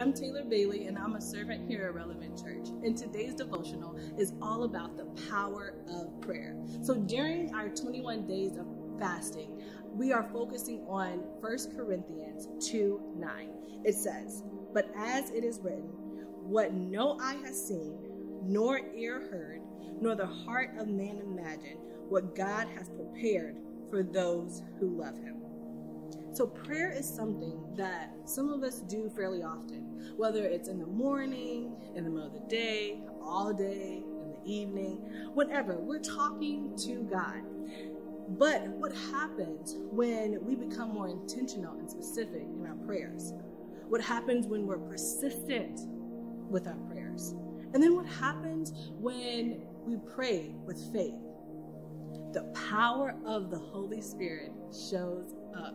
I'm Taylor Bailey, and I'm a servant here at Relevant Church. And today's devotional is all about the power of prayer. So during our 21 days of fasting, we are focusing on 1 Corinthians 2 9. It says, But as it is written, what no eye has seen, nor ear heard, nor the heart of man imagined, what God has prepared for those who love him. So, prayer is something that some of us do fairly often, whether it's in the morning, in the middle of the day, all day, in the evening, whatever. We're talking to God. But what happens when we become more intentional and specific in our prayers? What happens when we're persistent with our prayers? And then what happens when we pray with faith? The power of the Holy Spirit shows up.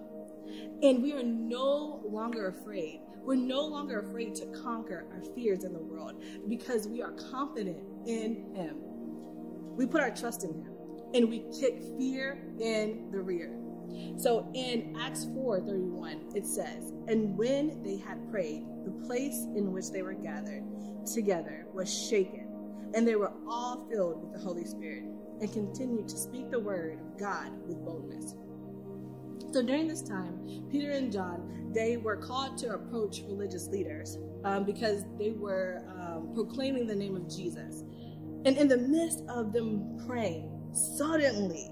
And we are no longer afraid. We're no longer afraid to conquer our fears in the world because we are confident in Him. We put our trust in Him and we kick fear in the rear. So in Acts 4 31, it says, And when they had prayed, the place in which they were gathered together was shaken, and they were all filled with the Holy Spirit, and continued to speak the word of God with boldness. So during this time, Peter and John, they were called to approach religious leaders um, because they were um, proclaiming the name of Jesus. And in the midst of them praying, suddenly,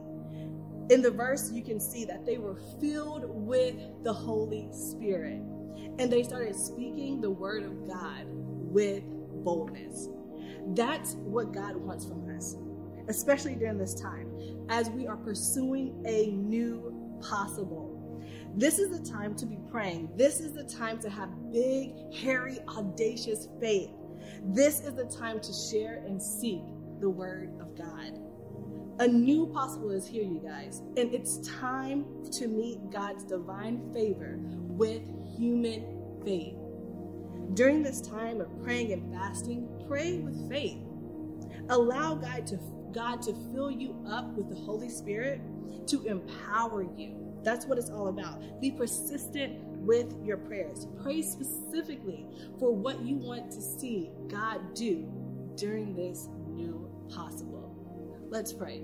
in the verse, you can see that they were filled with the Holy Spirit. And they started speaking the word of God with boldness. That's what God wants from us, especially during this time, as we are pursuing a new possible. This is the time to be praying. This is the time to have big, hairy, audacious faith. This is the time to share and seek the word of God. A new possible is here, you guys, and it's time to meet God's divine favor with human faith. During this time of praying and fasting, pray with faith. Allow God to God to fill you up with the Holy Spirit to empower you. That's what it's all about. Be persistent with your prayers. Pray specifically for what you want to see God do during this new possible. Let's pray.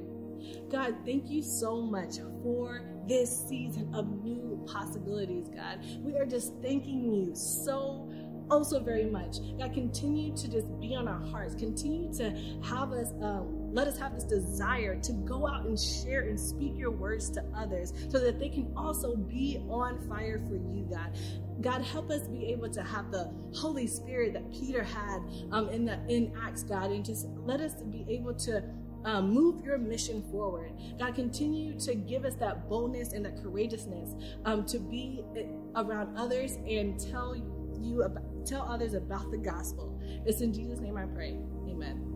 God, thank you so much for this season of new possibilities, God. We are just thanking you so also very much. God, continue to just be on our hearts. Continue to have us, um, let us have this desire to go out and share and speak your words to others so that they can also be on fire for you, God. God, help us be able to have the Holy Spirit that Peter had um, in the in Acts, God, and just let us be able to um, move your mission forward. God, continue to give us that boldness and that courageousness um, to be eh, around others and tell you tell others about the gospel. It's in Jesus' name I pray. Amen.